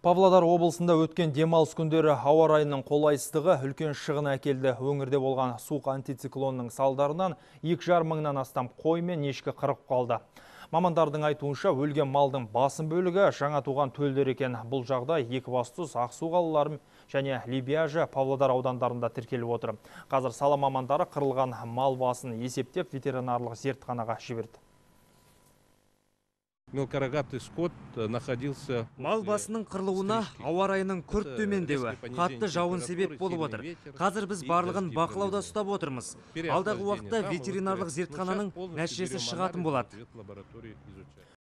Павлодар облысында өткен демалыс күндері ауа райының қолайсыздығы үлкен шығын әкелді. Өңірде болған суық антициклонның салдарынан 2,5 мыңнан астам қой мен ешкі қырып қалды. Мамандардың айтуынша өлген малдың басым бөлігі жаңа туған төлдер екен. Бұл жағдай Екібастұз, Ақсу қалалары және Лебяжі Павлодар аудандарында тіркеліп отыр. Қазір сала мамандары қырылған мал басын есептеп ветеринарлық зертханаға жіберді. Мелкорогатый скот э, находился Мал басының қырылуына ауа райының күрт төмендеуі, қатты жауын себеп болып отыр. Қазір біз барлығын бақылауда ұстап отырмыз. Алдағы уақытта ветеринарлық зертхананың нәтижесі шығатын болады.